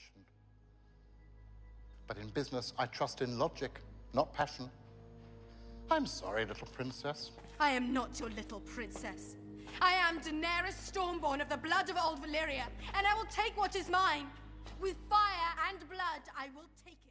passion. But in business, I trust in logic, not passion. I'm sorry, little princess. I am not your little princess. I am Daenerys Stormborn of the blood of old Valyria, and I will take what is mine. With fire and blood, I will take it.